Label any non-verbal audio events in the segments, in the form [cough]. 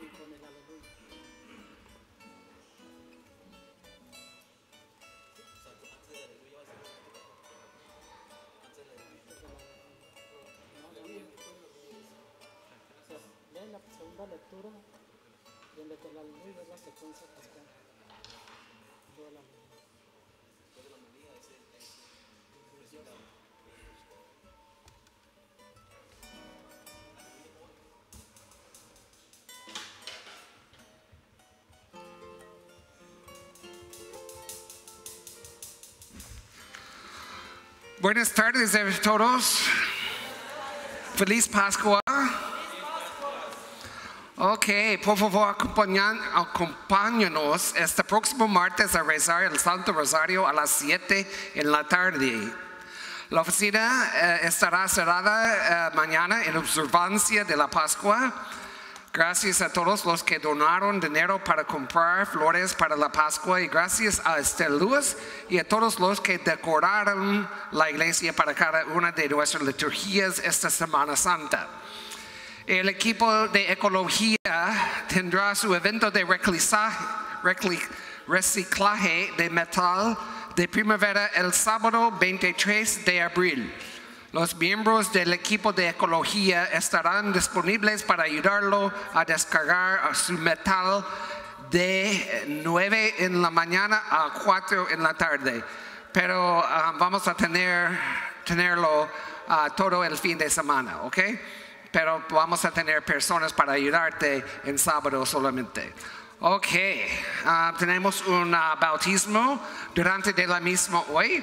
y con el aleluya. Leen la segunda lectura y en la aleluya es la secuencia. Buenas tardes a todos. Feliz Pascua. Ok, por favor acompáñanos este próximo martes a rezar el Santo Rosario a las 7 en la tarde. La oficina eh, estará cerrada eh, mañana en observancia de la Pascua. Gracias a todos los que donaron dinero para comprar flores para la Pascua y gracias a Esther Lewis y a todos los que decoraron la iglesia para cada una de nuestras liturgias esta Semana Santa. El equipo de ecología tendrá su evento de reciclaje de metal de primavera el sábado 23 de abril. Los miembros del equipo de ecología estarán disponibles para ayudarlo a descargar su metal de 9 en la mañana a 4 en la tarde. Pero ah, vamos a tener, tenerlo ah, todo el fin de semana, ¿ok? Pero vamos a tener personas para ayudarte en sábado solamente. Ok, ah, tenemos un bautismo durante de la misma hoy.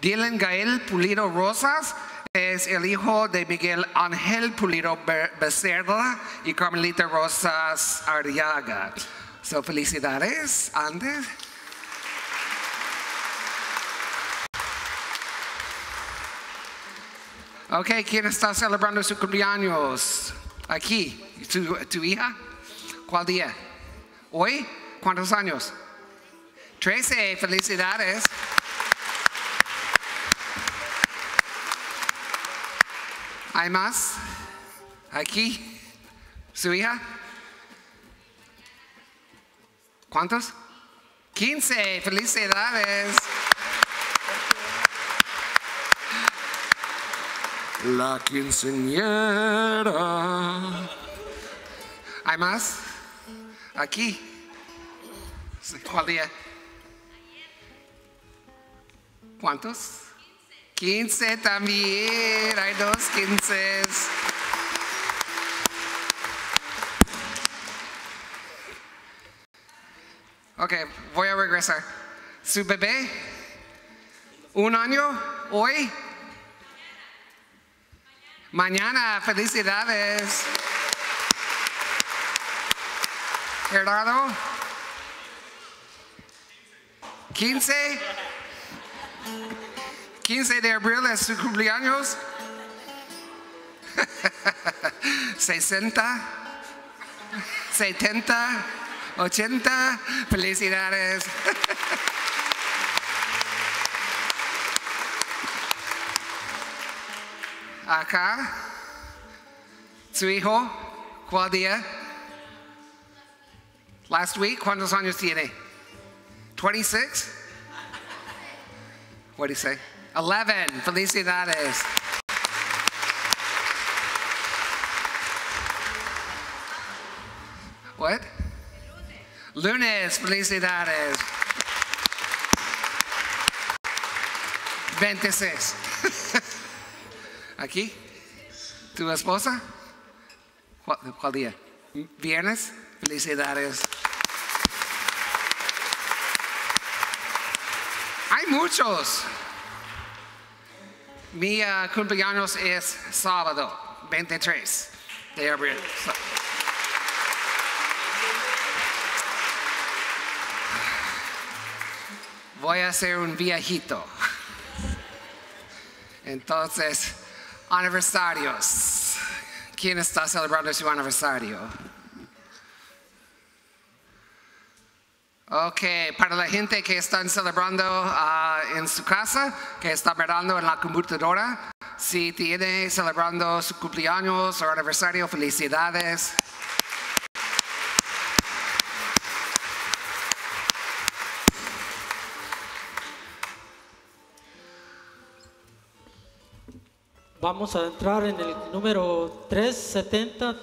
Dylan Gael Pulido Rosas es el hijo de Miguel Ángel Pulido Be- Becerra y Carmelita Rosas Arriaga. So, felicidades, Andes. Ok, ¿quién está celebrando su cumpleaños? Aquí, ¿Tu, tu hija? ¿Cuál día? ¿Hoy? ¿Cuántos años? Trece, felicidades. ¿Hay más? Aquí, ¿su hija? ¿Cuántos? Quince, felicidades. La quinceañera. ¿Hay más? Aquí. ¿Cuál día? ¿Cuántos? Quince también. Hay dos quinces. Ok, voy a regresar. ¿Su bebé? ¿Un año? ¿Hoy? Mañana, felicidades. Gerardo. 15. 15 de abril es su cumpleaños. 60. 70. 80. Felicidades. [laughs] Acá. Su hijo. ¿Cuál día? Last week. ¿Cuántos años tiene? 26? What do you say? 11. Felicidades. What? Lunes. Felicidades. 26. Aquí. ¿Tu esposa? ¿Cuál, día? ¿Viernes? Felicidades. Hay muchos. Mi ah, cumpleaños es sábado, 23 de abril. Voy a ser un viejito. Entonces, aniversarios. ¿Quién está celebrando su aniversario? Ok, para la gente que están celebrando ah, en su casa, que está mirando en la computadora, si tiene celebrando su cumpleaños o aniversario, felicidades. Vamos a entrar en el número 370,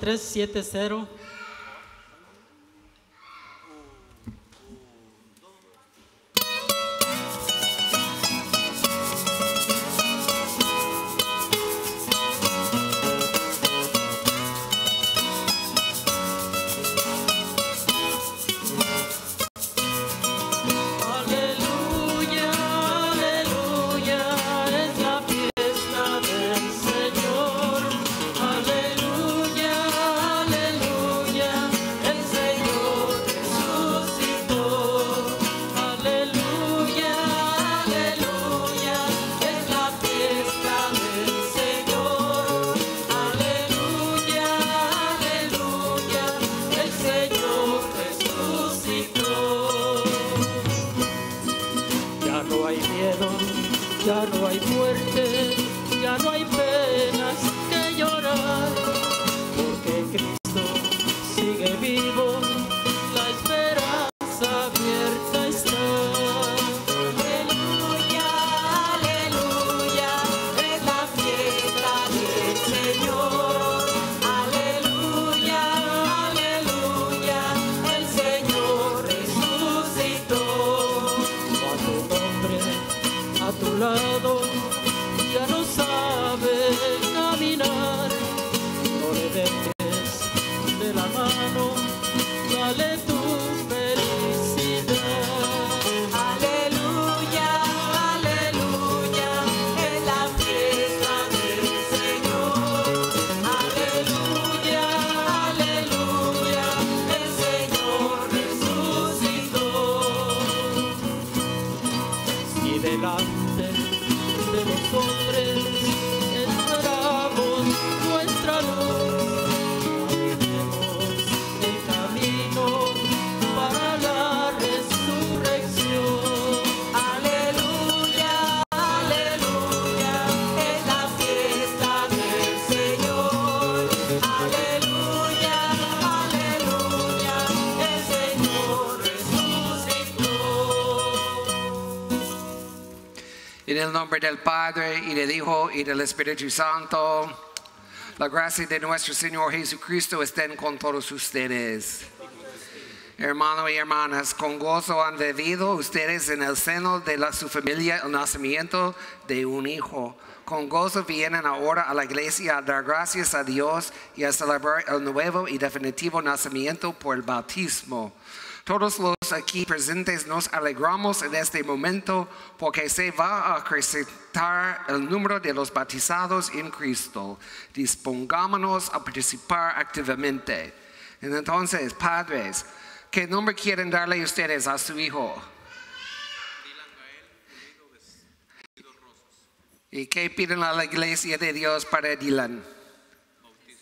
el nombre del Padre y del Hijo y del Espíritu Santo, la gracia de nuestro Señor Jesucristo estén con todos ustedes. Hermanos y hermanas, con gozo han vivido ustedes en el seno de la- su familia el nacimiento de un hijo. Con gozo vienen ahora a la iglesia a dar gracias a Dios y a celebrar el nuevo y definitivo nacimiento por el bautismo. Todos los aquí presentes nos alegramos en este momento porque se va a acrecentar el número de los bautizados en Cristo. Dispongámonos a participar activamente. Entonces, padres, ¿qué nombre quieren darle ustedes a su hijo? ¿Y qué piden a la iglesia de Dios para Dylan? Muy bien.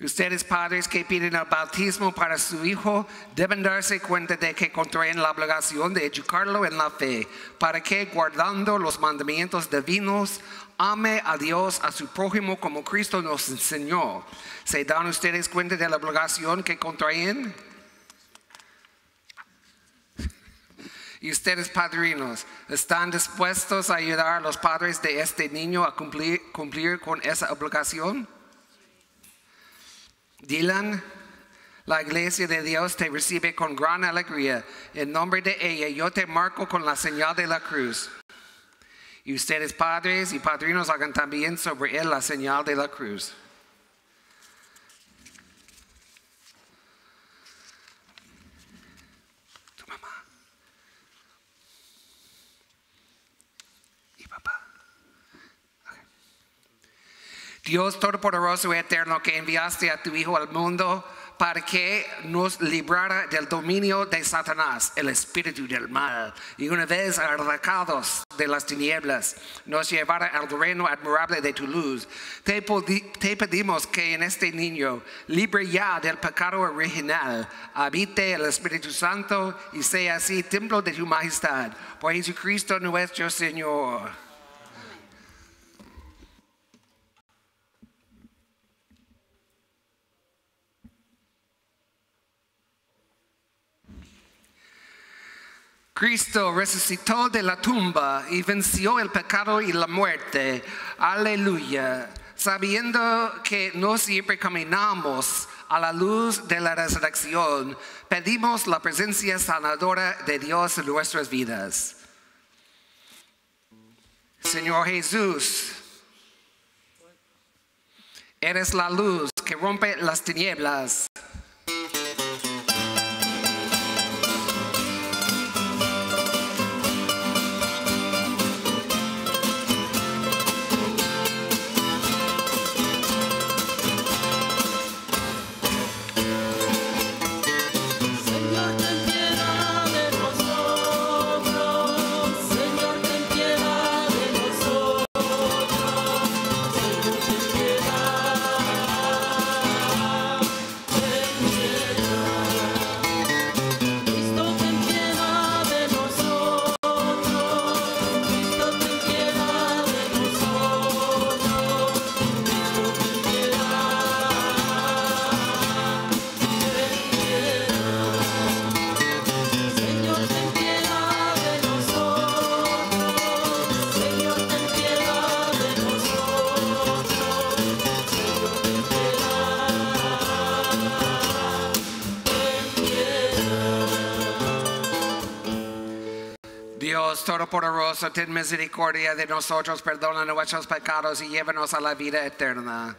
Ustedes padres que piden el bautismo para su hijo deben darse cuenta de que contraen la obligación de educarlo en la fe, para que guardando los mandamientos divinos, ame a Dios, a su prójimo como Cristo nos enseñó. ¿Se dan ustedes cuenta de la obligación que contraen? Y ustedes padrinos, ¿están dispuestos a ayudar a los padres de este niño a cumplir, cumplir con esa obligación? Dylan, la iglesia de Dios te recibe con gran alegría. En nombre de ella yo te marco con la señal de la cruz. Y ustedes padres y padrinos hagan también sobre él la señal de la cruz. Dios Todopoderoso y Eterno que enviaste a tu Hijo al mundo para que nos librara del dominio de Satanás, el espíritu del mal, y una vez arrancados de las tinieblas, nos llevara al reino admirable de tu luz. Te, te pedimos que en este niño, libre ya del pecado original, habite el Espíritu Santo y sea así templo de tu majestad. Por Jesucristo nuestro Señor. Cristo resucitó de la tumba y venció el pecado y la muerte. Aleluya. Sabiendo que no siempre caminamos a la luz de la resurrección, pedimos la presencia sanadora de Dios en nuestras vidas. Señor Jesús, eres la luz que rompe las tinieblas. Todopoderoso, ten misericordia de nosotros, perdona nuestros pecados y llévanos a la vida eterna.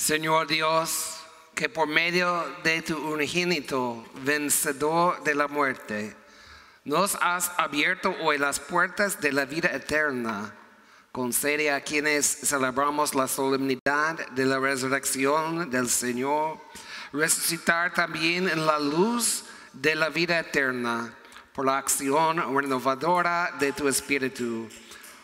Señor Dios, que por medio de tu unigénito, vencedor de la muerte, nos has abierto hoy las puertas de la vida eterna. Concede a quienes celebramos la solemnidad de la resurrección del Señor, resucitar también en la luz de la vida eterna por la acción renovadora de tu Espíritu.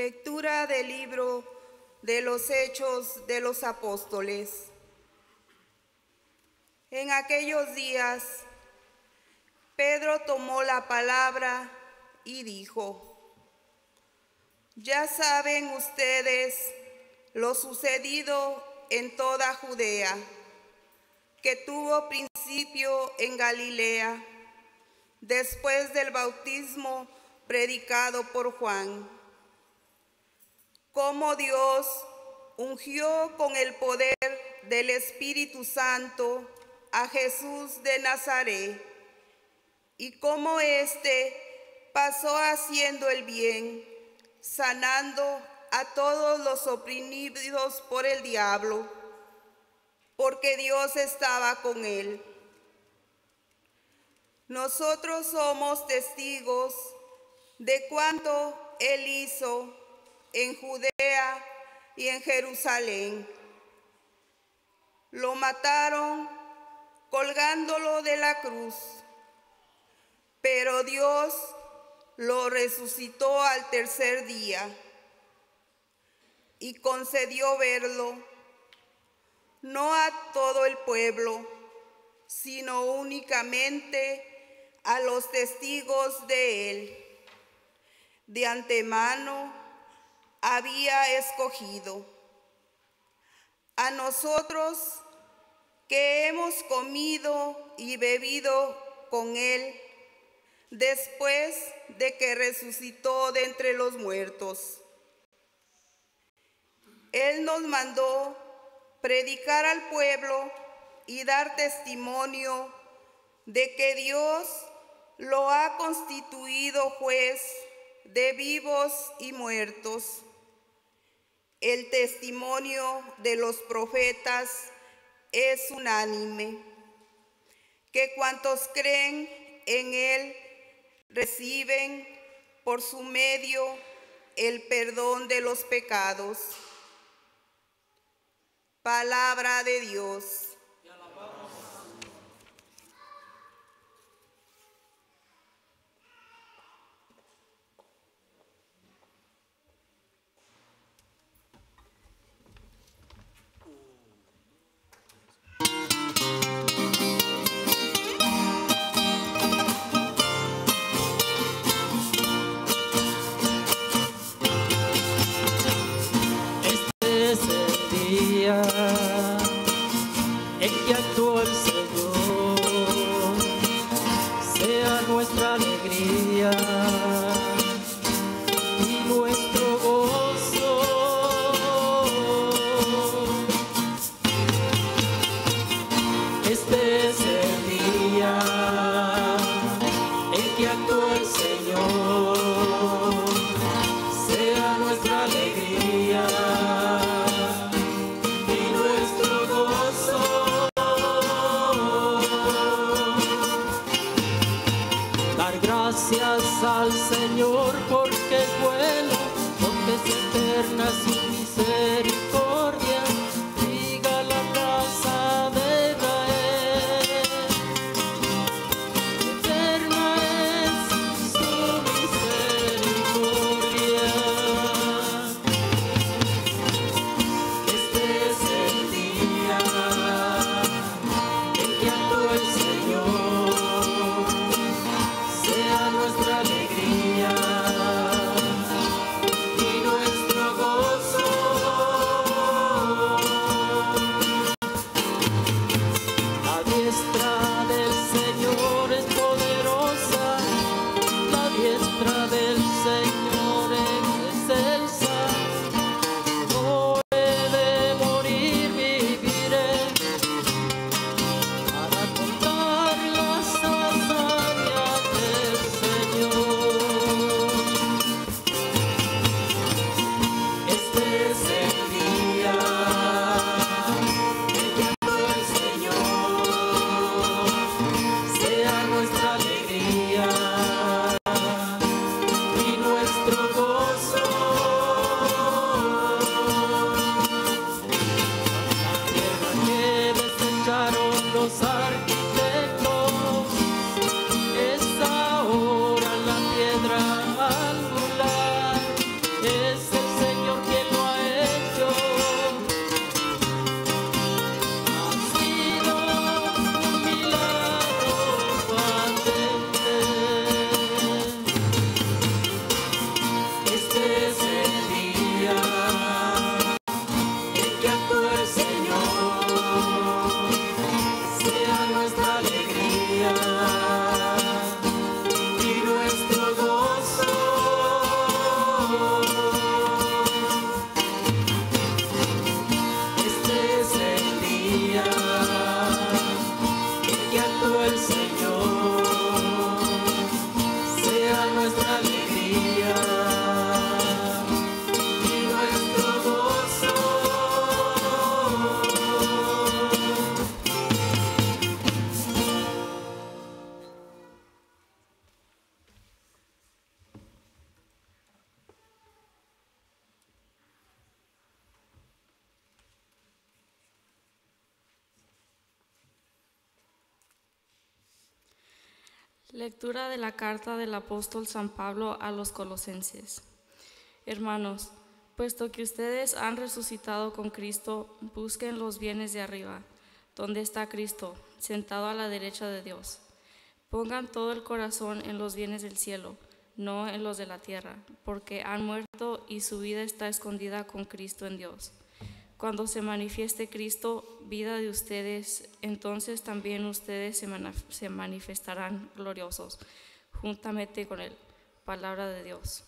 Lectura del libro de los Hechos de los Apóstoles. En aquellos días, Pedro tomó la palabra y dijo, ya saben ustedes lo sucedido en toda Judea, que tuvo principio en Galilea, después del bautismo predicado por Juan cómo Dios ungió con el poder del Espíritu Santo a Jesús de Nazaret, y cómo éste pasó haciendo el bien, sanando a todos los oprimidos por el diablo, porque Dios estaba con él. Nosotros somos testigos de cuanto él hizo en Judea y en Jerusalén. Lo mataron colgándolo de la cruz, pero Dios lo resucitó al tercer día y concedió verlo, no a todo el pueblo, sino únicamente a los testigos de él. De antemano había escogido a nosotros que hemos comido y bebido con él después de que resucitó de entre los muertos. Él nos mandó predicar al pueblo y dar testimonio de que Dios lo ha constituido juez de vivos y muertos. El testimonio de los profetas es unánime, que cuantos creen en Él reciben por su medio el perdón de los pecados. Palabra de Dios. diestra. Carta del apóstol San Pablo a los colosenses. Hermanos, puesto que ustedes han resucitado con Cristo, busquen los bienes de arriba, donde está Cristo, sentado a la derecha de Dios. Pongan todo el corazón en los bienes del cielo, no en los de la tierra, porque han muerto y su vida está escondida con Cristo en Dios. Cuando se manifieste Cristo, vida de ustedes, entonces también ustedes se, se manifestarán gloriosos, juntamente con Él. Palabra de Dios.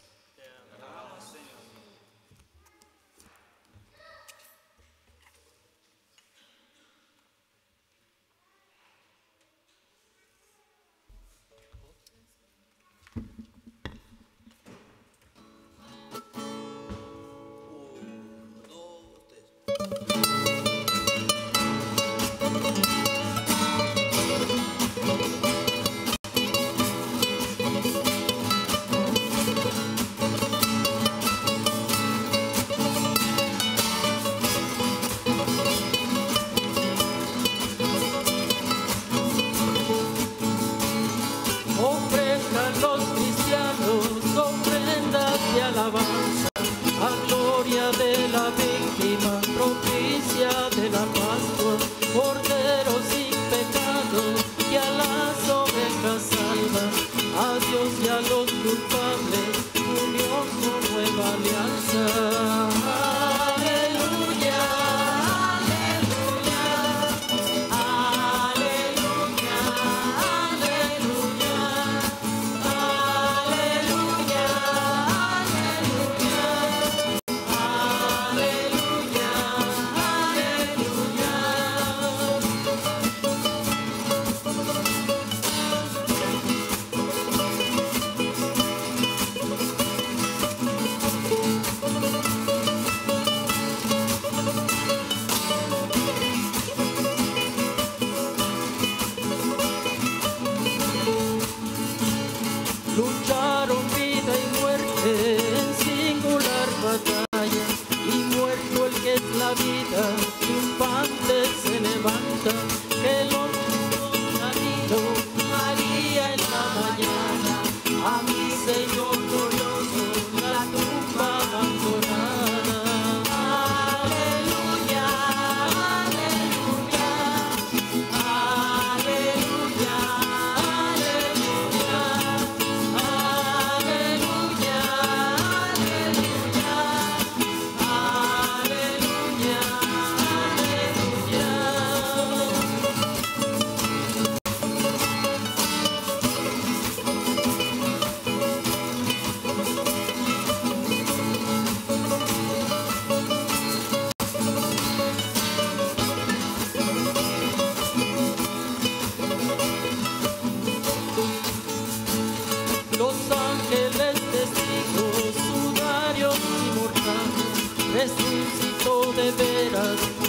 Resucitó de veras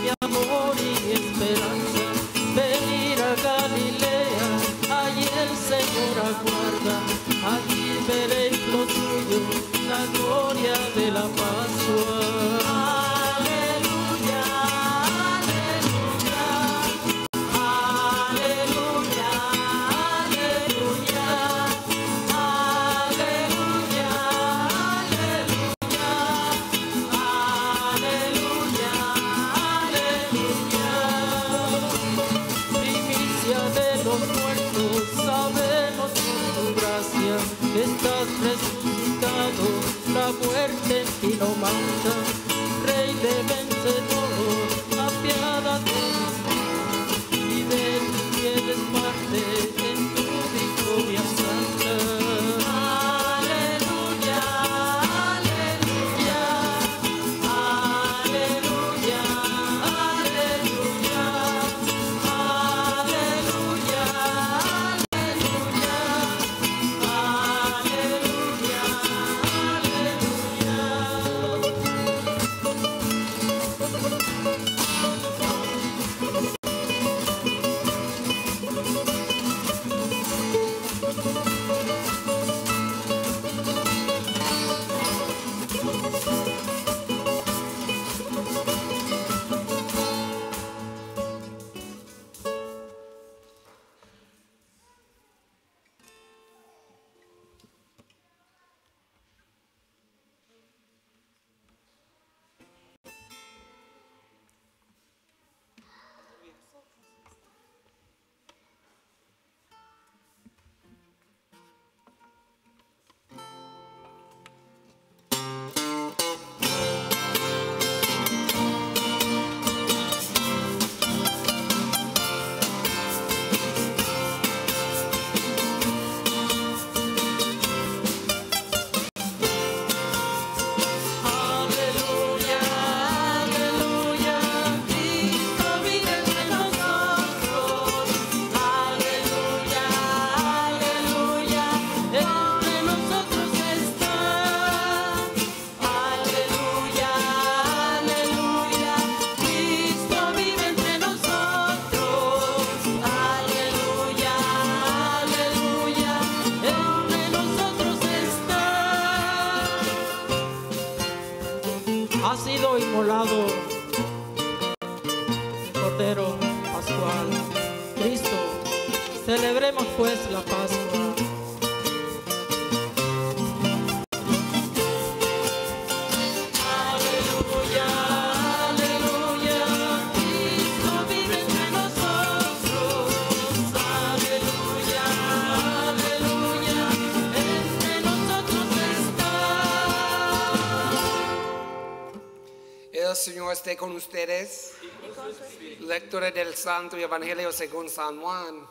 Lectura del Santo Evangelio según San Juan.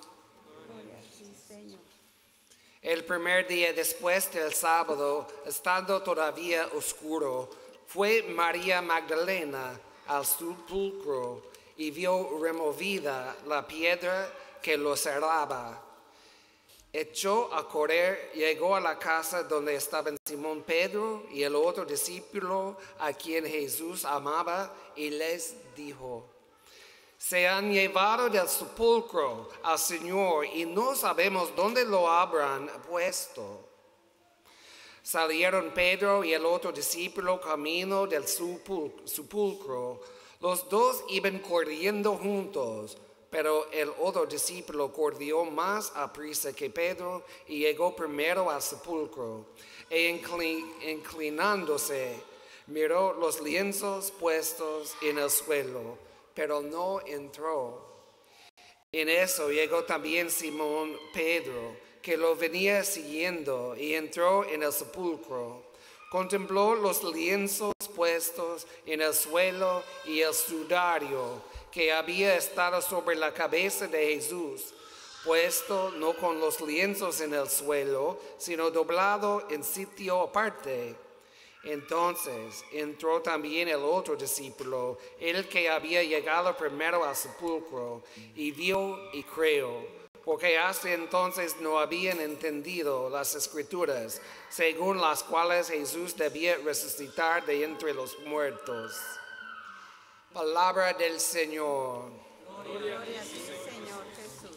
El primer día después del sábado, estando todavía oscuro, fue María Magdalena al sepulcro y vio removida la piedra que lo cerraba. Echó a correr, llegó a la casa donde estaban Simón Pedro y el otro discípulo a quien Jesús amaba y les dijo, se han llevado del sepulcro al Señor y no sabemos dónde lo habrán puesto. Salieron Pedro y el otro discípulo camino del sepul- sepulcro. Los dos iban corriendo juntos, pero el otro discípulo corrió más aprisa que Pedro y llegó primero al sepulcro. E incli- inclinándose, miró los lienzos puestos en el suelo, pero no entró. En eso llegó también Simón Pedro, que lo venía siguiendo, y entró en el sepulcro. Contempló los lienzos puestos en el suelo y el sudario que había estado sobre la cabeza de Jesús, puesto no con los lienzos en el suelo, sino doblado en sitio aparte. Entonces entró también el otro discípulo, el que había llegado primero al sepulcro, y vio y creó, porque hasta entonces no habían entendido las escrituras, según las cuales Jesús debía resucitar de entre los muertos. Palabra del Señor. Señor Jesús.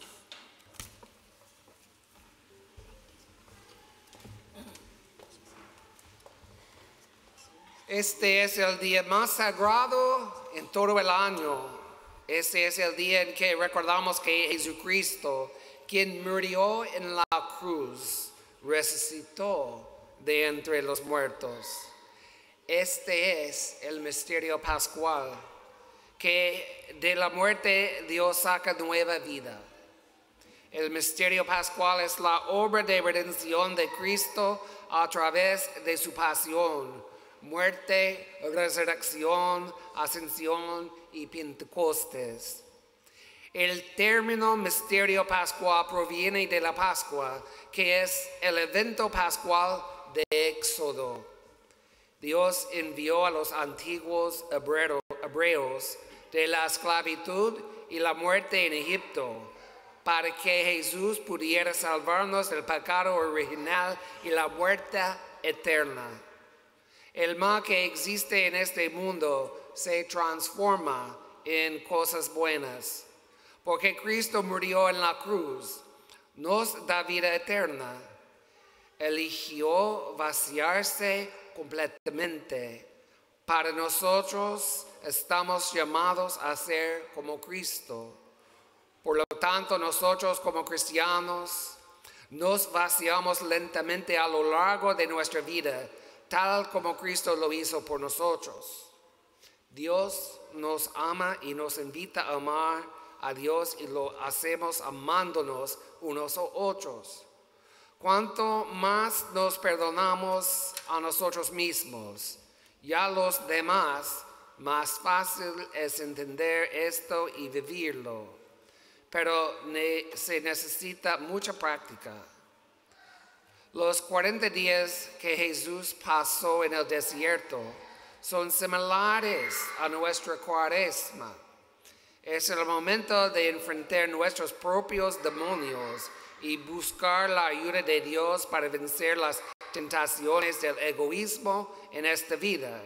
Este es el día más sagrado en todo el año. Este es el día en que recordamos que Jesucristo, quien murió en la cruz, resucitó de entre los muertos. Este es el misterio pascual, que de la muerte Dios saca nueva vida. El misterio pascual es la obra de redención de Cristo a través de su pasión, muerte, resurrección, ascensión y Pentecostes. El término misterio pascual proviene de la Pascua, que es el evento pascual de Éxodo. Dios envió a los antiguos hebreo- hebreos de la esclavitud y la muerte en Egipto para que Jesús pudiera salvarnos del pecado original y la muerte eterna. El mal que existe en este mundo se transforma en cosas buenas, porque Cristo murió en la cruz, nos da vida eterna eligió vaciarse completamente. Para nosotros estamos llamados a ser como Cristo. Por lo tanto, nosotros como cristianos nos vaciamos lentamente a lo largo de nuestra vida, tal como Cristo lo hizo por nosotros. Dios nos ama y nos invita a amar a Dios y lo hacemos amándonos unos a otros. Cuanto más nos perdonamos a nosotros mismos y los demás, más fácil es entender esto y vivirlo. Pero se necesita mucha práctica. Los 40 días que Jesús pasó en el desierto son similares a nuestra cuaresma. Es el momento de enfrentar nuestros propios demonios y buscar la ayuda de Dios para vencer las tentaciones del egoísmo en esta vida.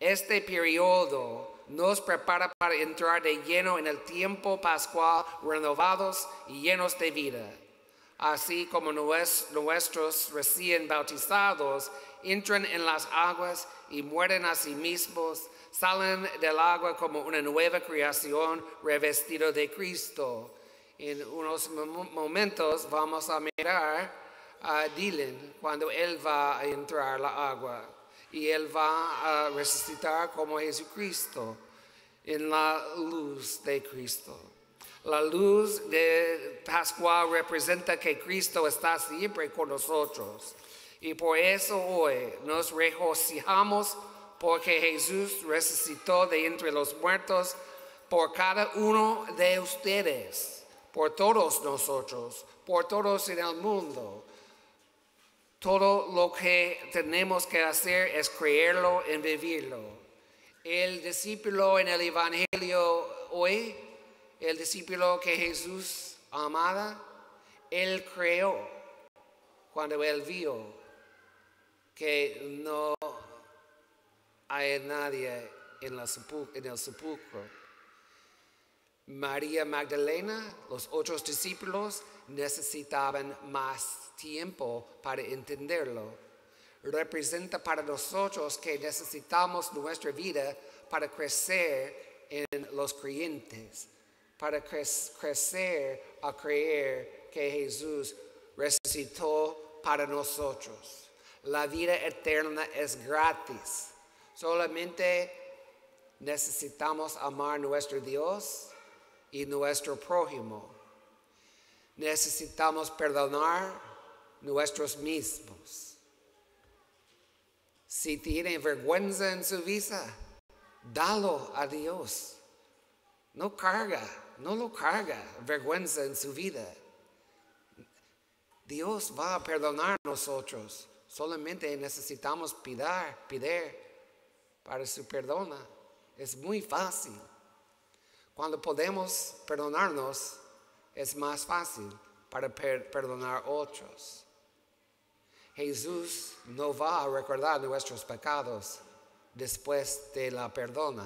Este periodo nos prepara para entrar de lleno en el tiempo pascual renovados y llenos de vida. Así como nues- nuestros recién bautizados entran en las aguas y mueren a sí mismos, salen del agua como una nueva creación revestido de Cristo. En unos mo- momentos vamos a mirar a Dylan cuando él va a entrar la agua y él va a resucitar como Jesucristo en la luz de Cristo. La luz de Pascual representa que Cristo está siempre con nosotros. Y por eso hoy nos regocijamos porque Jesús resucitó de entre los muertos por cada uno de ustedes, por todos nosotros, por todos en el mundo. Todo lo que tenemos que hacer es creerlo y vivirlo. El discípulo en el Evangelio hoy, el discípulo que Jesús amaba, él creó cuando él vio que no hay nadie en, el sepulcro. María Magdalena, los otros discípulos necesitaban más tiempo para entenderlo. Representa para nosotros que necesitamos nuestra vida para crecer en los creyentes, para cre- crecer a creer que Jesús resucitó para nosotros. La vida eterna es gratis. Solamente necesitamos amar a nuestro Dios y nuestro prójimo. Necesitamos perdonar nuestros mismos. Si tiene vergüenza en su vida, dalo a Dios. No carga, no lo carga vergüenza en su vida. Dios va a perdonar a nosotros. Solamente necesitamos pedir, pedir para su perdona. Es muy fácil. Cuando podemos perdonarnos, es más fácil para per- perdonar otros. Jesús no va a recordar nuestros pecados después de la perdona.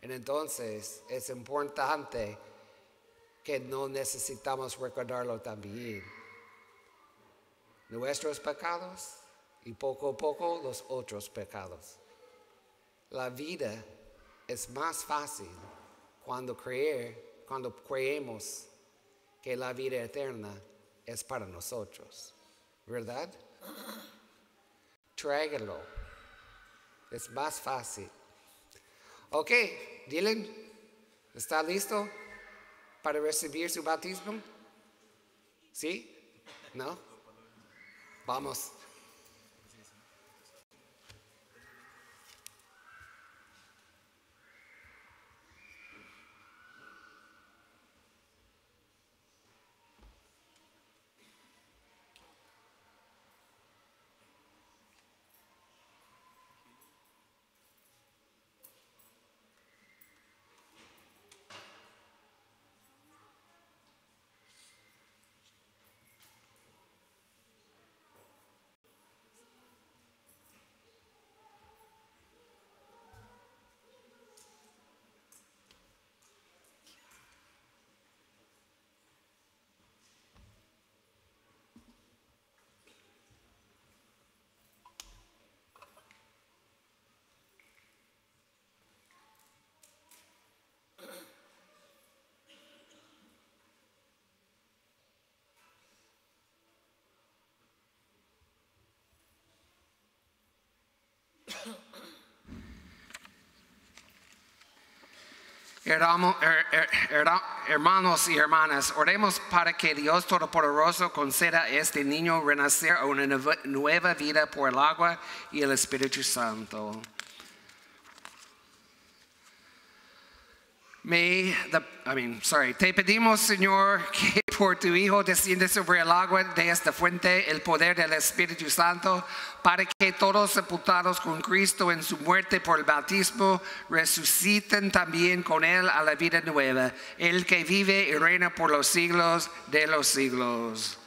Entonces es importante que no necesitamos recordarlo también. Nuestros pecados y poco a poco los otros pecados. La vida es más fácil cuando creer, cuando creemos que la vida eterna es para nosotros, ¿verdad? Tráigalo. Es más fácil. Ok, Dylan, ¿está listo para recibir su bautismo? ¿Sí? ¿No? Vamos. Hermanos y hermanas, oremos para que Dios Todopoderoso conceda a este niño renacer a una nueva- vida por el agua y el Espíritu Santo. The, I mean, sorry, te pedimos, Señor, que por tu Hijo desciende sobre el agua de esta fuente el poder del Espíritu Santo, para que todos sepultados con Cristo en su muerte por el bautismo resuciten también con Él a la vida nueva, el que vive y reina por los siglos de los siglos.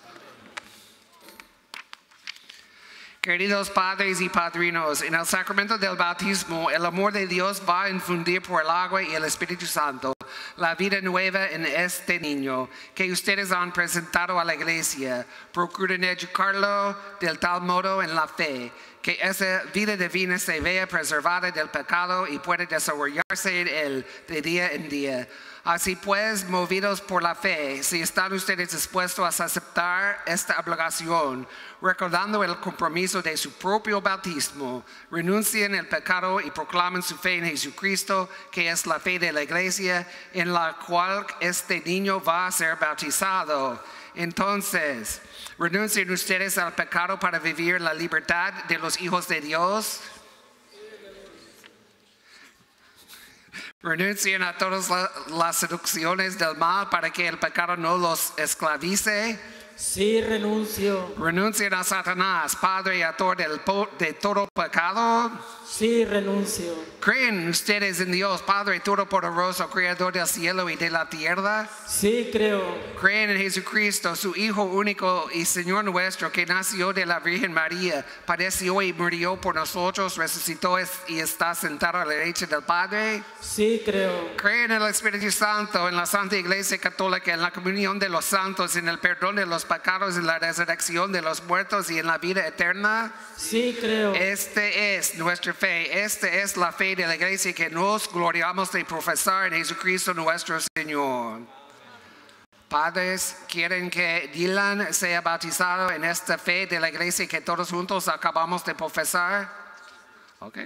Queridos padres y padrinos, en el sacramento del bautismo, el amor de Dios va a infundir por el agua y el Espíritu Santo la vida nueva en este niño que ustedes han presentado a la iglesia. Procuren educarlo del tal modo en la fe que esa vida divina se vea preservada del pecado y pueda desarrollarse en él de día en día. Así pues, movidos por la fe, si están ustedes dispuestos a aceptar esta obligación, recordando el compromiso de su propio bautismo, renuncien al pecado y proclamen su fe en Jesucristo, que es la fe de la iglesia, en la cual este niño va a ser bautizado. Entonces, renuncien ustedes al pecado para vivir la libertad de los hijos de Dios. Renuncien a todas la- las seducciones del mal para que el pecado no los esclavice. Sí, renuncio. Renuncien a Satanás, padre y autor del de todo pecado. Sí, renuncio. ¿Creen ustedes en Dios, Padre Todopoderoso, Creador del cielo y de la tierra? Sí, creo. Creen en Jesucristo, su Hijo único y Señor nuestro, que nació de la Virgen María, padeció y murió por nosotros, resucitó es- y está sentado a la derecha del Padre. Sí, creo. Creen en el Espíritu Santo, en la Santa Iglesia Católica, en la comunión de los santos, en el perdón de los pecados, en la resurrección de los muertos y en la vida eterna. Sí, creo. Este es nuestra fe, esta es la fe de la iglesia que nos gloriamos de profesar en Jesucristo nuestro Señor. Padres, ¿quieren que Dylan sea bautizado en esta fe de la iglesia que todos juntos acabamos de profesar? Ok.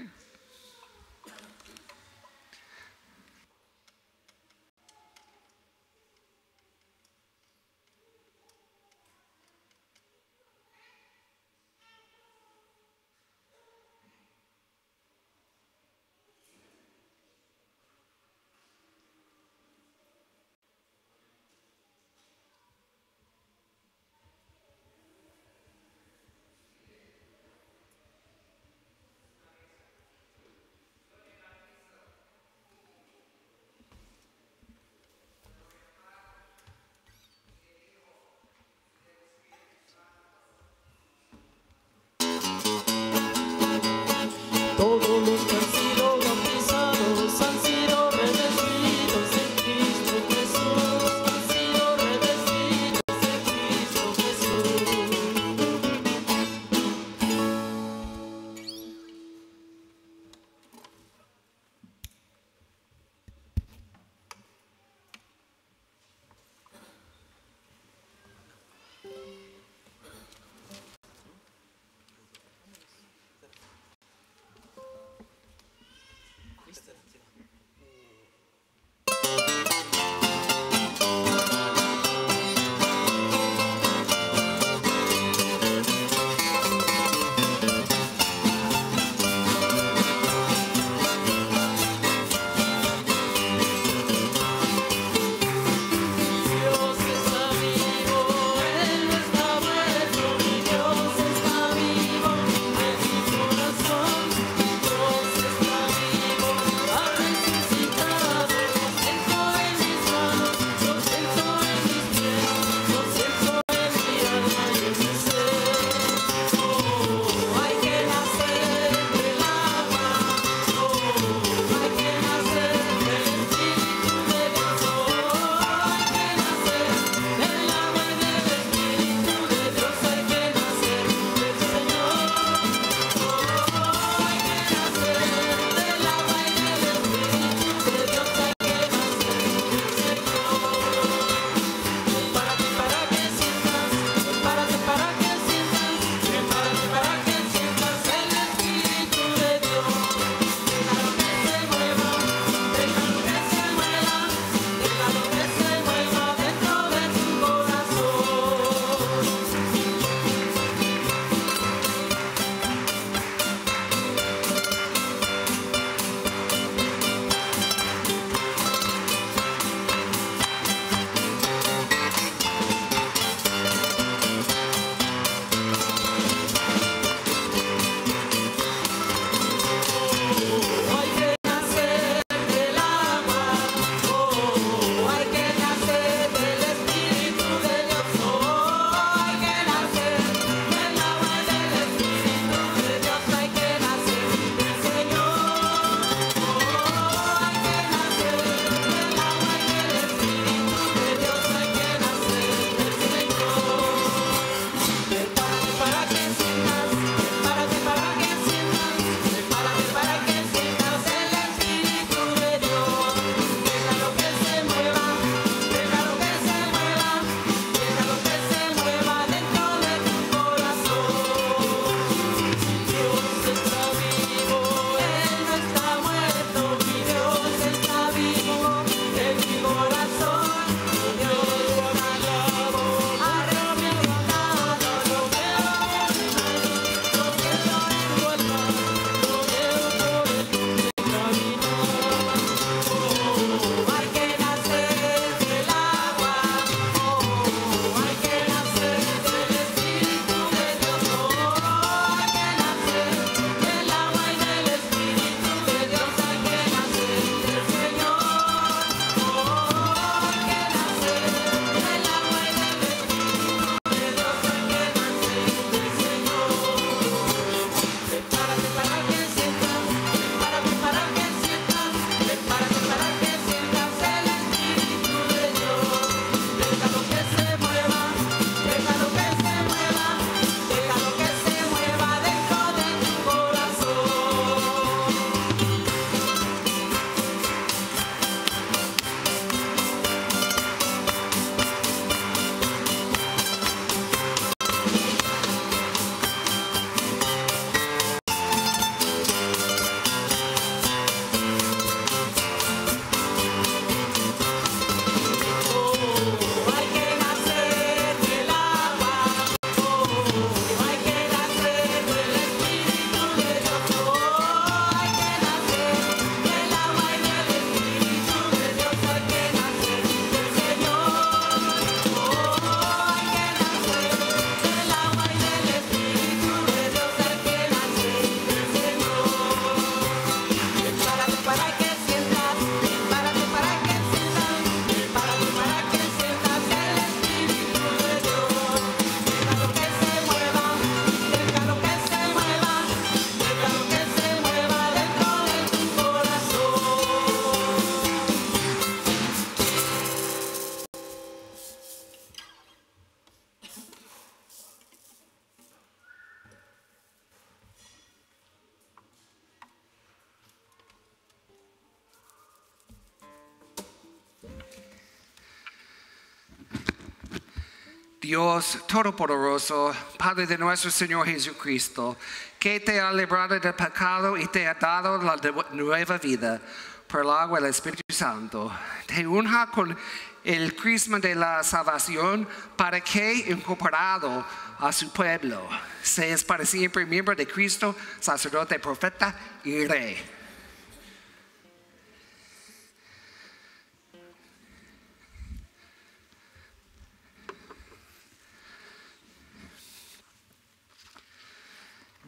Dios Todopoderoso, Padre de nuestro Señor Jesucristo, que te ha librado del pecado y te ha dado la nueva vida por el agua del Espíritu Santo, te unja con el crisma de la salvación para que, incorporado a su pueblo, seas para siempre miembro de Cristo, sacerdote, profeta y rey.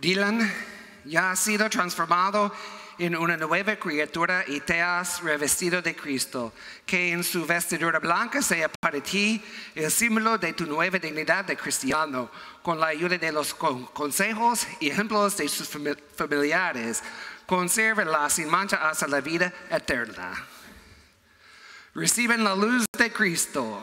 Dylan, ya has sido transformado en una nueva criatura y te has revestido de Cristo, que en su vestidura blanca sea para ti el símbolo de tu nueva dignidad de cristiano, con la ayuda de los con- consejos y ejemplos de sus fami- familiares, consérvala sin mancha hasta la vida eterna. Reciben la luz de Cristo.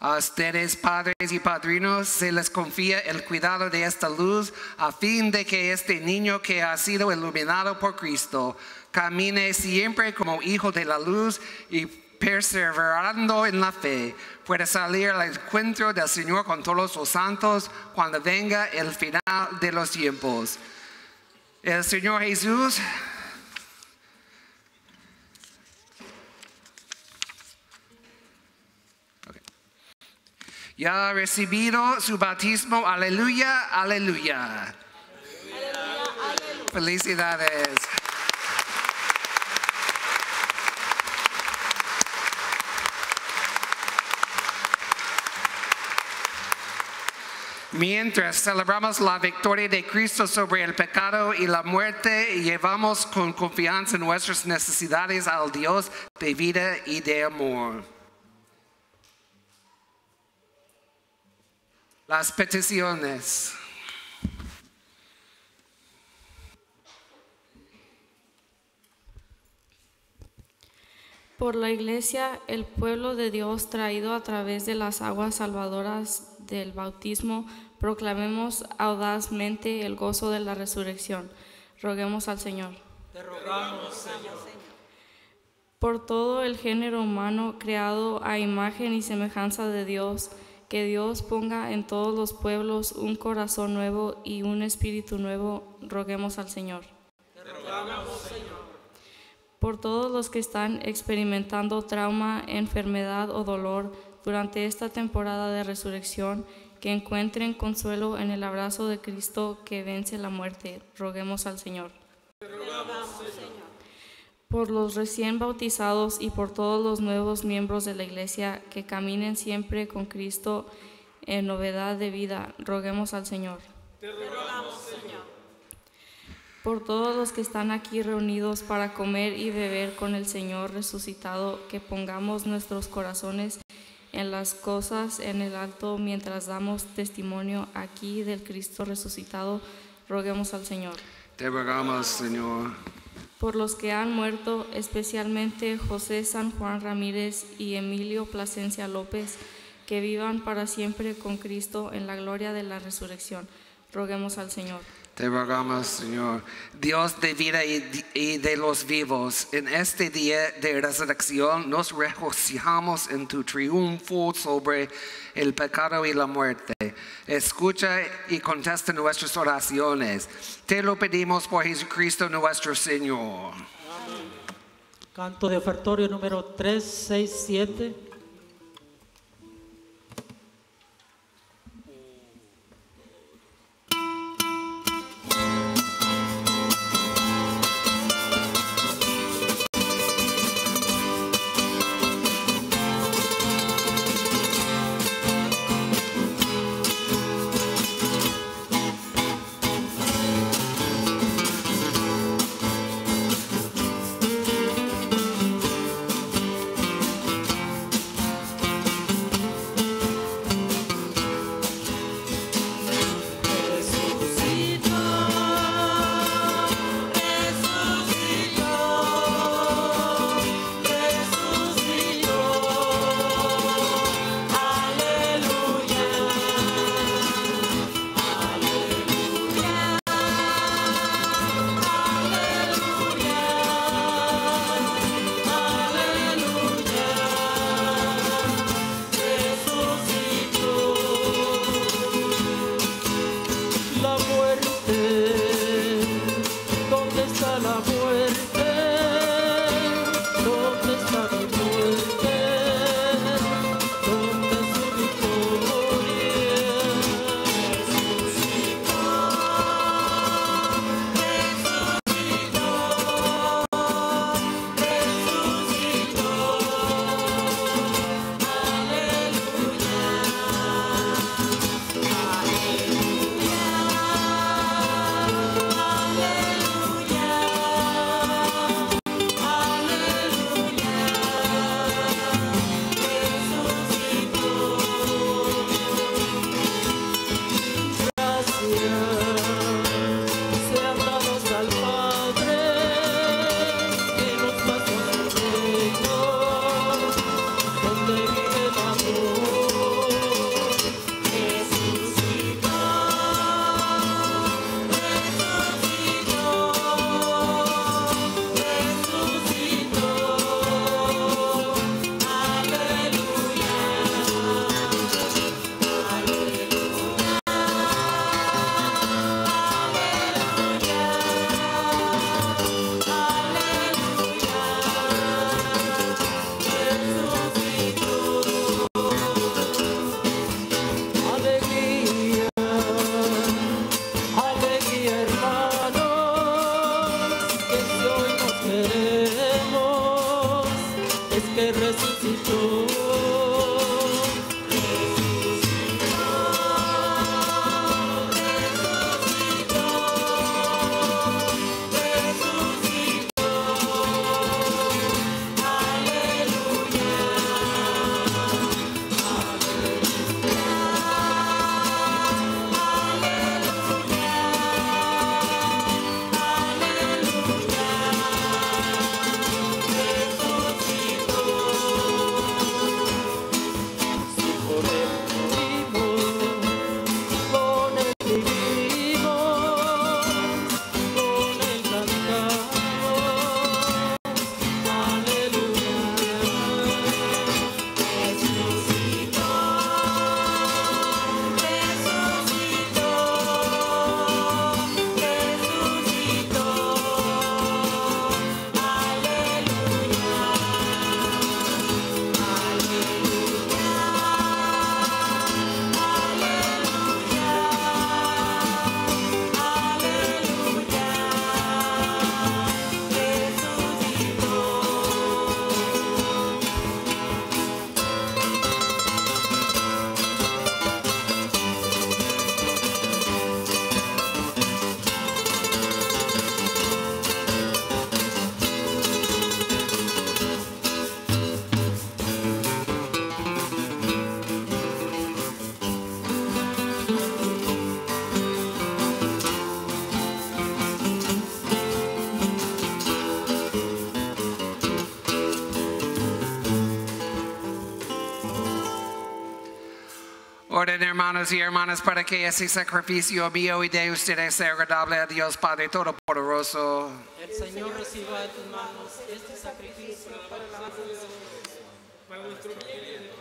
A ustedes, padres y padrinos, se les confía el cuidado de esta luz a fin de que este niño que ha sido iluminado por Cristo camine siempre como hijo de la luz y perseverando en la fe, pueda salir al encuentro del Señor con todos los santos cuando venga el final de los tiempos. El Señor Jesús ya ha recibido su bautismo. Aleluya, aleluya. Felicidades. Mientras celebramos la victoria de Cristo sobre el pecado y la muerte, llevamos con confianza nuestras necesidades al Dios de vida y de amor. Las peticiones. Por la iglesia, el pueblo de Dios traído a través de las aguas salvadoras del bautismo, proclamemos audazmente el gozo de la resurrección. Roguemos al Señor. Por todo el género humano creado a imagen y semejanza de Dios, que Dios ponga en todos los pueblos un corazón nuevo y un espíritu nuevo, roguemos al Señor. Por todos los que están experimentando trauma, enfermedad o dolor durante esta temporada de resurrección, que encuentren consuelo en el abrazo de Cristo que vence la muerte, roguemos al Señor. Por los recién bautizados y por todos los nuevos miembros de la Iglesia que caminen siempre con Cristo en novedad de vida, roguemos al Señor. Por todos los que están aquí reunidos para comer y beber con el Señor resucitado, que pongamos nuestros corazones en las cosas en el alto mientras damos testimonio aquí del Cristo resucitado, roguemos al Señor. Te rogamos, Señor. Por los que han muerto, especialmente José San Juan Ramírez y Emilio Plasencia López, que vivan para siempre con Cristo en la gloria de la resurrección. Roguemos al Señor. Te rogamos, Señor, Dios de vida y de los vivos, en este día de resurrección nos regocijamos en tu triunfo sobre el pecado y la muerte. Escucha y contesta nuestras oraciones. Te lo pedimos por Jesucristo nuestro Señor. Canto de ofertorio número 367. Orden hermanos y hermanas para que ese sacrificio mío y de ustedes sea agradable a Dios Padre Todopoderoso. El Señor reciba de tus manos este sacrificio para la gloria de Dios.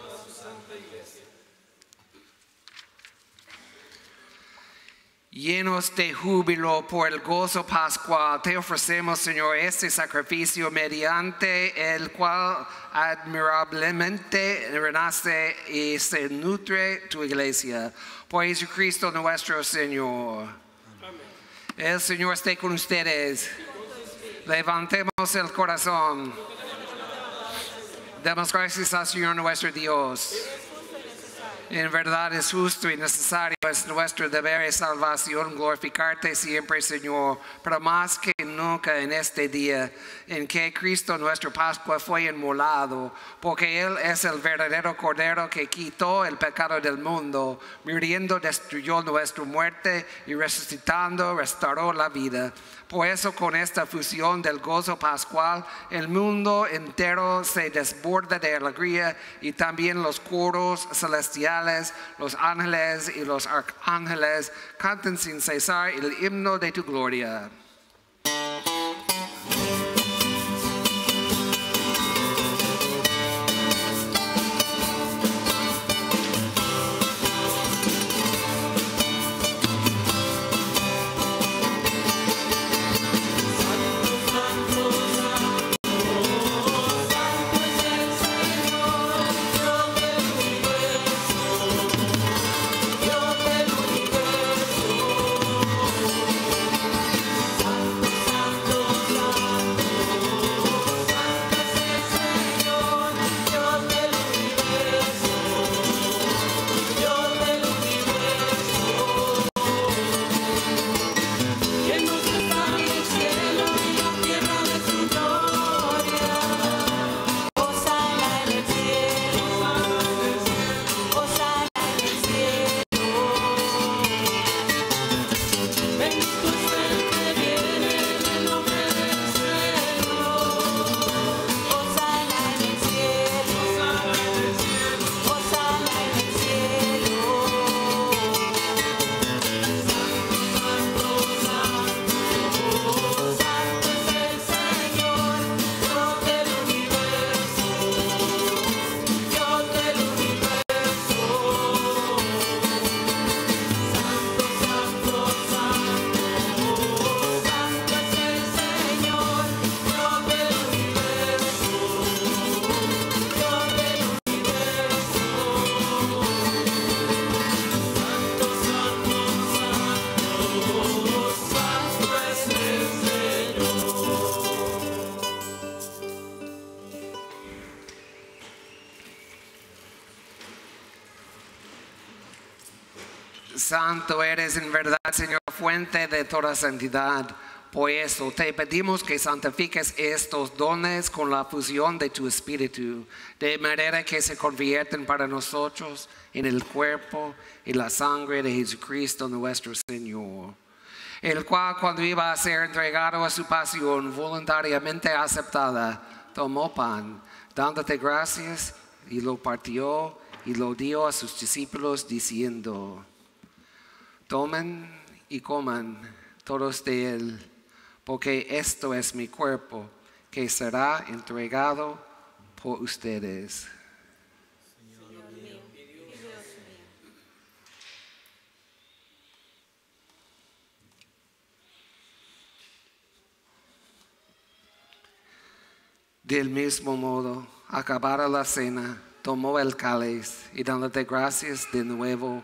Llenos de júbilo por el gozo pascual, te ofrecemos, Señor, este sacrificio mediante el cual admirablemente renace y se nutre tu iglesia. Por Jesucristo nuestro Señor. El Señor esté con ustedes. Levantemos el corazón. Demos gracias al Señor nuestro Dios. En verdad es justo y necesario, es nuestro deber y salvación glorificarte siempre, Señor, pero más que nunca en este día en que Cristo nuestro Pascua fue inmolado, porque Él es el verdadero Cordero que quitó el pecado del mundo, muriendo destruyó nuestra muerte y resucitando restauró la vida. Por eso con esta fusión del gozo pascual, el mundo entero se desborda de alegría y también los coros celestiales, los ángeles y los arcángeles cantan sin cesar el himno de tu gloria. Santo eres en verdad, Señor, fuente de toda santidad. Por eso te pedimos que santifiques estos dones con la fusión de tu Espíritu, de manera que se convierten para nosotros en el cuerpo y la sangre de Jesucristo nuestro Señor, el cual cuando iba a ser entregado a su pasión voluntariamente aceptada, tomó pan, dándote gracias, y lo partió y lo dio a sus discípulos diciendo, tomen y coman todos de él, porque esto es mi cuerpo que será entregado por ustedes. Del mismo modo, acabada la cena, tomó el cáliz y dándote gracias de nuevo,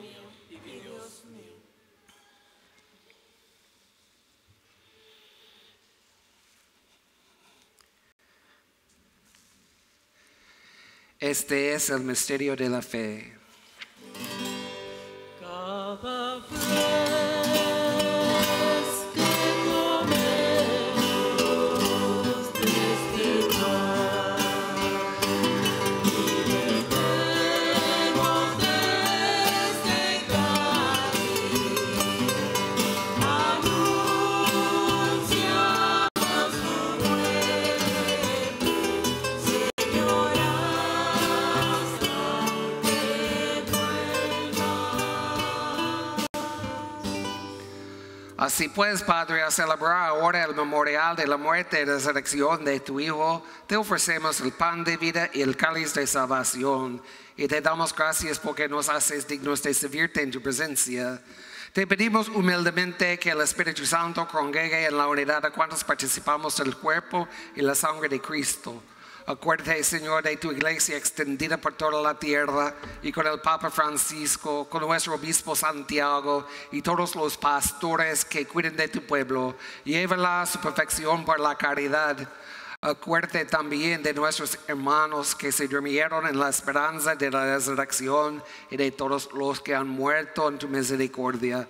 Este es el misterio de la fe. Así pues, Padre, a celebrar ahora el memorial de la muerte y resurrección de tu Hijo, te ofrecemos el pan de vida y el cáliz de salvación. Y te damos gracias porque nos haces dignos de servirte en tu presencia. Te pedimos humildemente que el Espíritu Santo congregue en la unidad a cuantos participamos del cuerpo y la sangre de Cristo. Acuérdate, Señor, de tu iglesia extendida por toda la tierra y con el Papa Francisco, con nuestro obispo Santiago y todos los pastores que cuiden de tu pueblo. Llévala a su perfección por la caridad. Acuérdate también de nuestros hermanos que se durmieron en la esperanza de la resurrección y de todos los que han muerto en tu misericordia.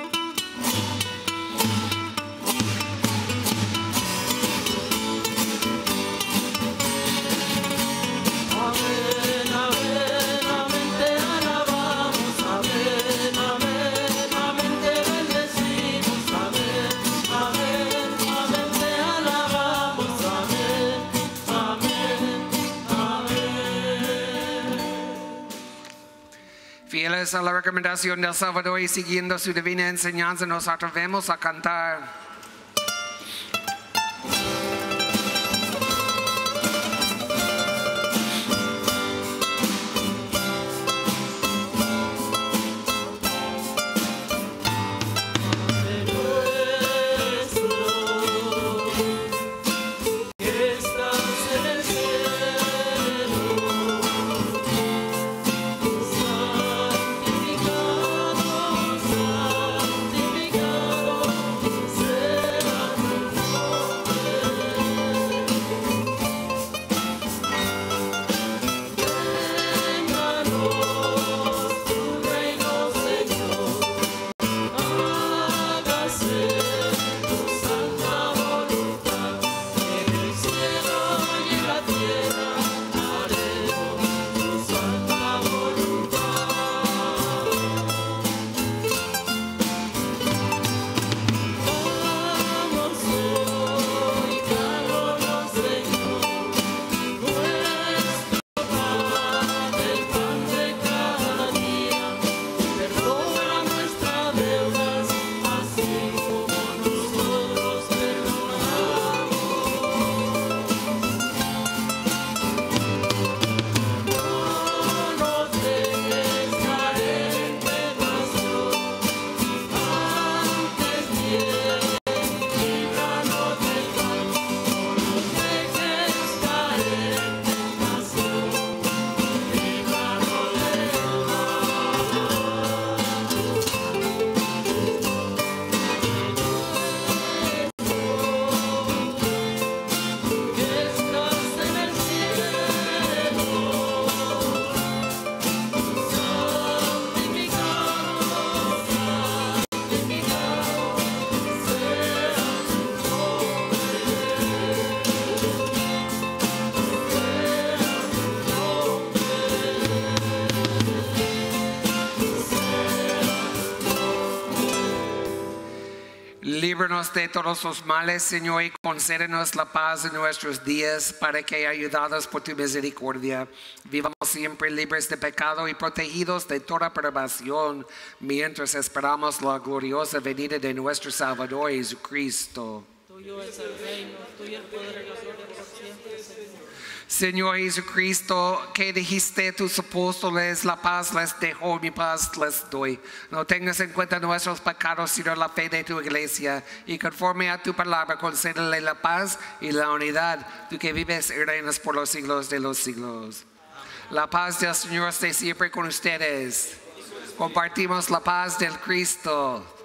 Fieles a la recomendación del Salvador y siguiendo su divina enseñanza, nos atrevemos a cantar. Líbranos de todos los males, Señor, y concédenos la paz en nuestros días, para que, ayudados por tu misericordia, vivamos siempre libres de pecado y protegidos de toda perturbación, mientras esperamos la gloriosa venida de nuestro Salvador Jesucristo. Tuyo es el reino, tuyo el poder y la gloria por siempre, Señor. Señor Jesucristo, que dijiste tus apóstoles, la paz les dejo, mi paz les doy. No tengas en cuenta nuestros pecados, sino la fe de tu iglesia. Y conforme a tu palabra, concédele la paz y la unidad, tú que vives y reinas por los siglos de los siglos. La paz del Señor esté siempre con ustedes. Compartimos la paz del Cristo.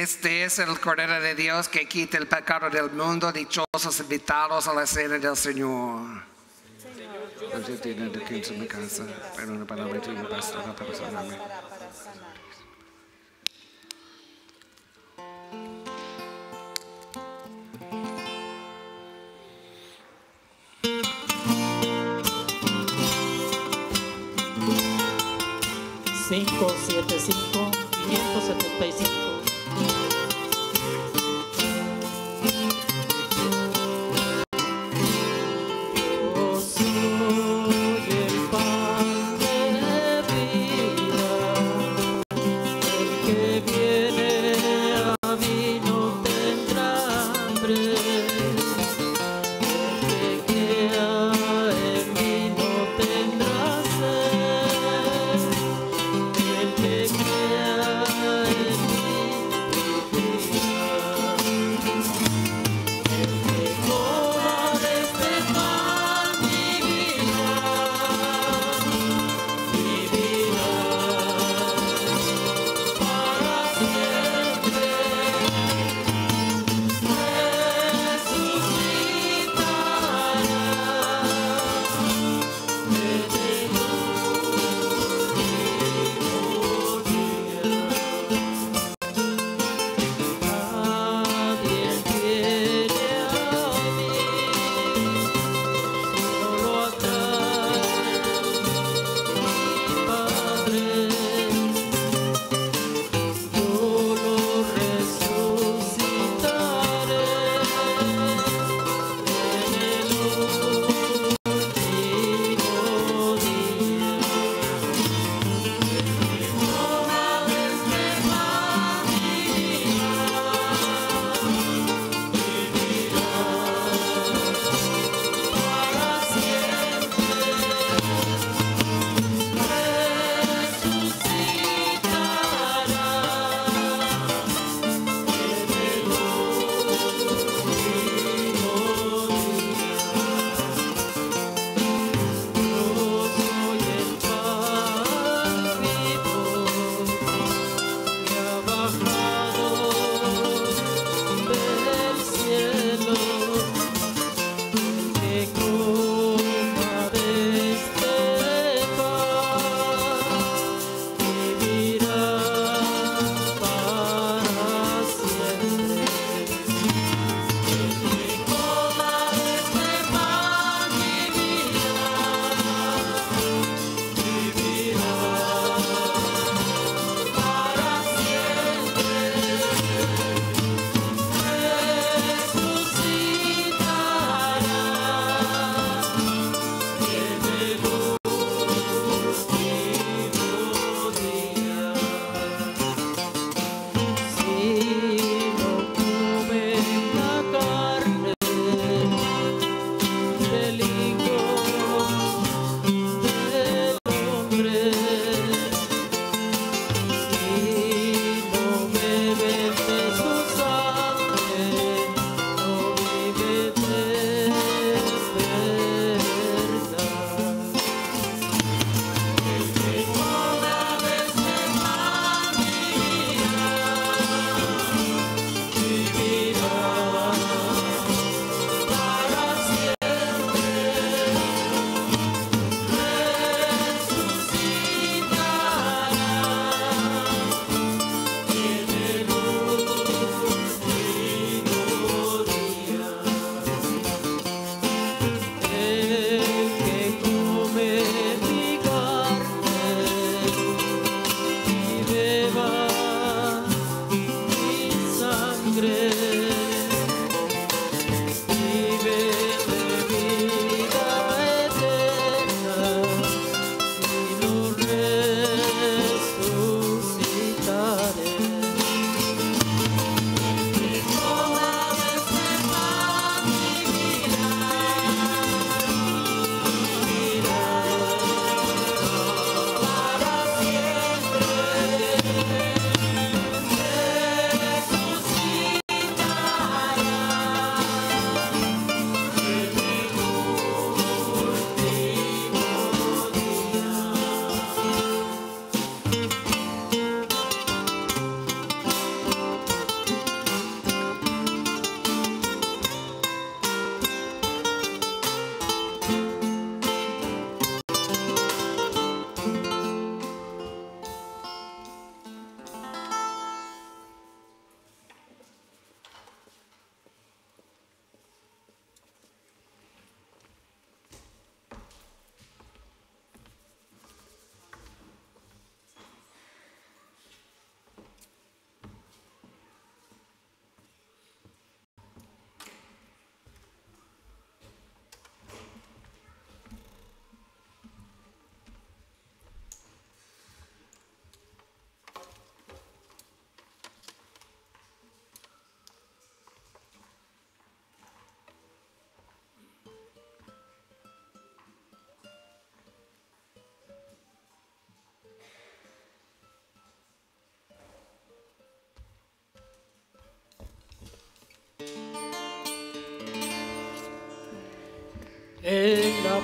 Este es el Cordero de Dios que quita el pecado del mundo. Dichosos invitados a la cena del Señor. Yo tengo de quince mi casa, pero una palabra tuya bastará para sanarme.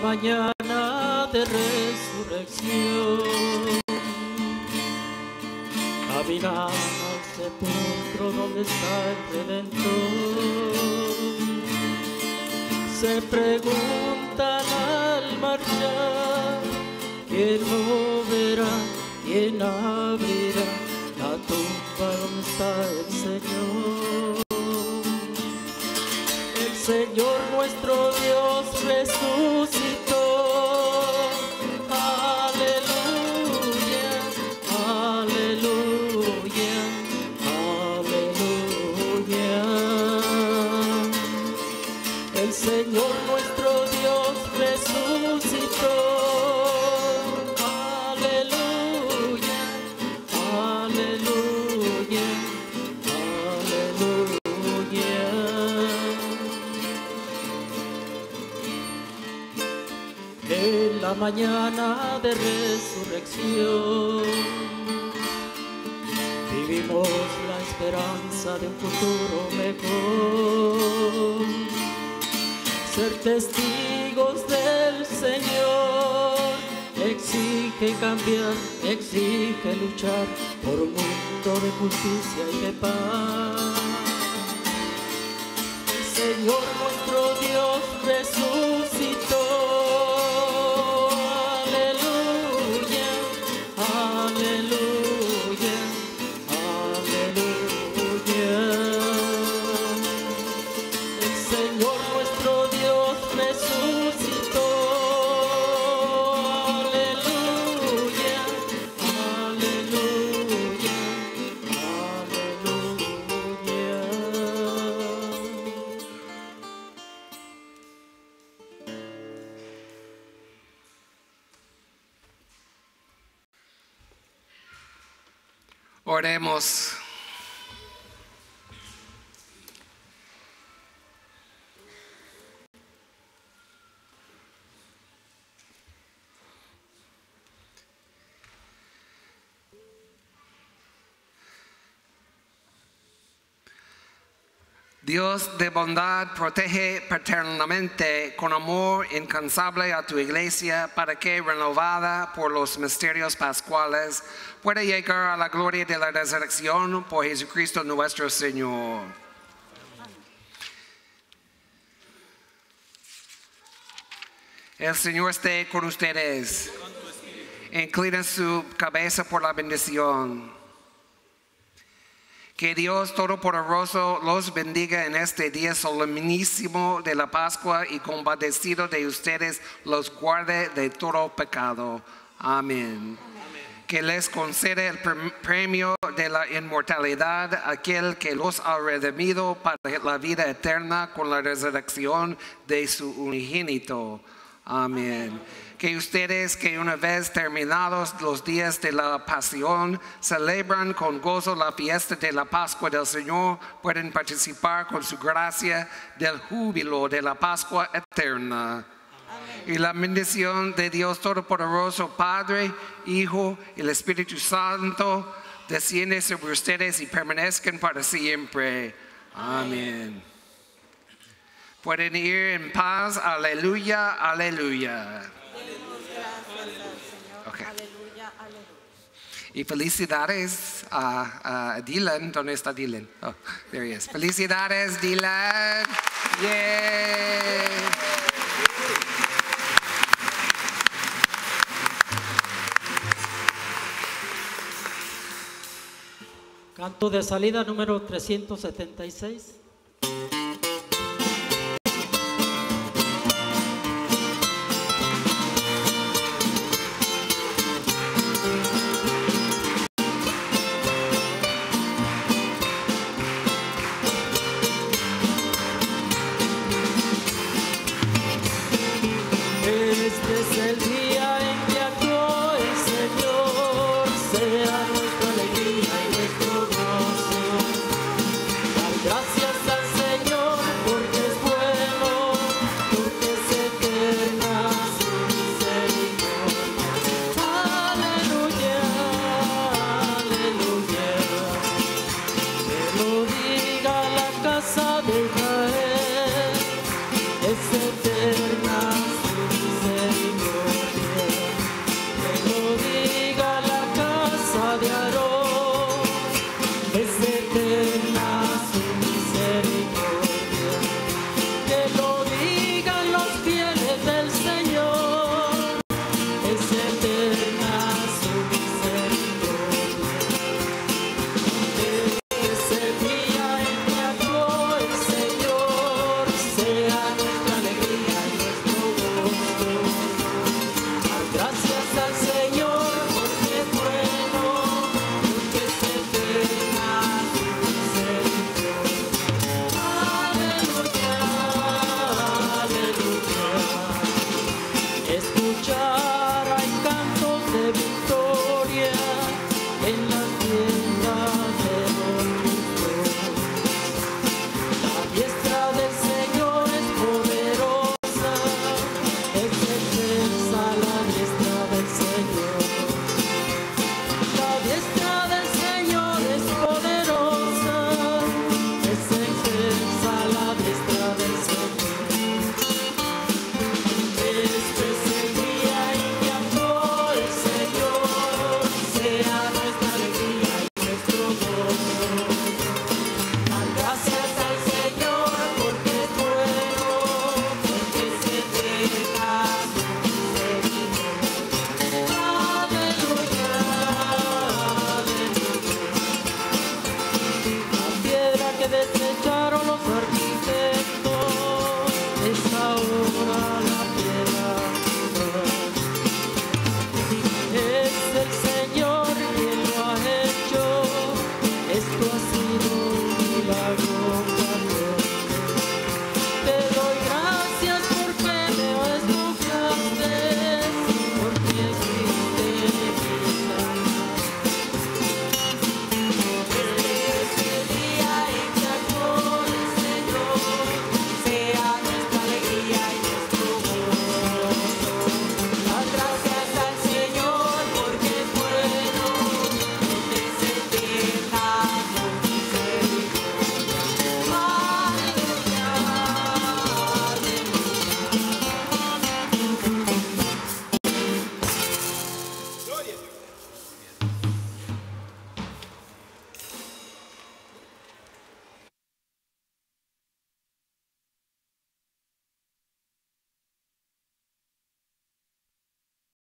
Mañana de resurrección. Caminaba al sepulcro donde está el Redentor. Se preguntan al marchar, ¿quién moverá, quién abrirá la tumba donde está el mañana de resurrección vivimos la esperanza de un futuro mejor. Ser testigos del Señor exige cambiar, exige luchar por un mundo de justicia y de paz. El Señor Dios de bondad protege paternamente con amor incansable a tu iglesia para que, renovada por los misterios pascuales, pueda llegar a la gloria de la resurrección por Jesucristo nuestro Señor. El Señor esté con ustedes. Inclina su cabeza por la bendición. Que Dios Todopoderoso los bendiga en este día solemnísimo de la Pascua y compadecido de ustedes los guarde de todo pecado. Amén. Que les concede el prem- premio de la inmortalidad aquel que los ha redimido para la vida eterna con la resurrección de su unigénito. Amén. Que ustedes que una vez terminados los días de la pasión celebran con gozo la fiesta de la Pascua del Señor, pueden participar con su gracia del júbilo de la Pascua eterna. Y la bendición de Dios Todopoderoso, Padre, Hijo y el Espíritu Santo, desciende sobre ustedes y permanezcan para siempre. Amén. Pueden ir en paz. Aleluya, aleluya. Y felicidades a, a Dylan. ¿Dónde está Dylan? Oh, there he is. Felicidades, Dylan. Yay. Canto de salida número 376.